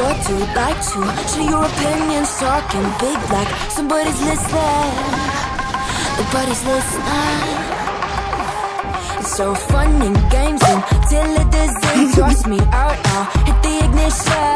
sure to bite you. Sure, your opinion's talking big like somebody's listening. Nobody's listening. It's so fun and games until it doesn't. Toss me out, I'll hit the ignition.